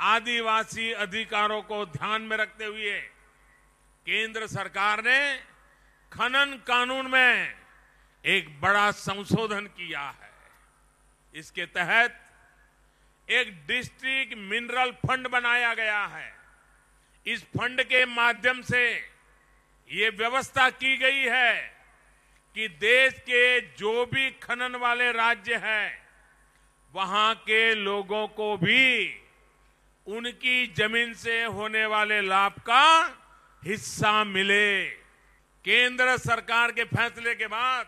आदिवासी अधिकारों को ध्यान में रखते हुए केंद्र सरकार ने खनन कानून में एक बड़ा संशोधन किया है। इसके तहत एक डिस्ट्रिक्ट मिनरल फंड बनाया गया है। इस फंड के माध्यम से ये व्यवस्था की गई है कि देश के जो भी खनन वाले राज्य हैं, वहाँ के लोगों को भी उनकी ज़मीन से होने वाले लाभ का हिस्सा मिले। केंद्र सरकार के फैसले के बाद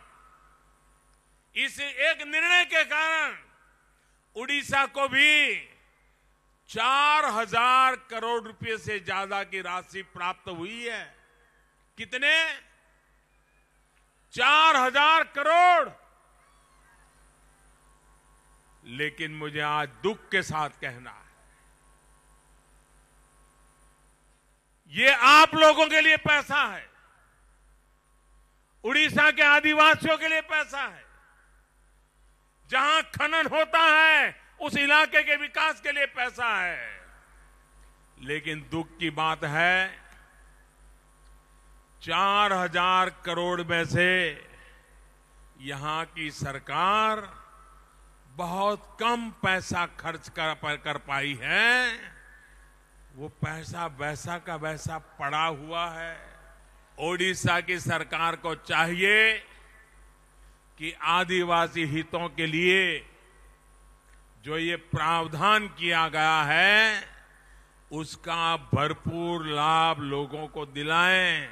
इस एक निर्णय के कारण उड़ीसा को भी चार हज़ार करोड़ रुपए से ज़्यादा की राशि प्राप्त हुई है। कितने? चार हज़ार करोड़। लेकिन मुझे आज दुख के साथ कहना ये आप लोगों के लिए पैसा है। उड़ीसा के आदिवासियों के लिए पैसा है। जहाँ खनन होता है उस इलाके के विकास के लिए पैसा है। लेकिन दुख की बात है चार हज़ार करोड़ में से यहाँ की सरकार बहुत कम पैसा खर्च कर, कर पाई है। वो पैसा वैसा का वैसा पड़ा हुआ है। ओडिशा की सरकार को चाहिए कि आदिवासी हितों के लिए जो ये प्रावधान किया गया है, उसका भरपूर लाभ लोगों को दिलाएँ।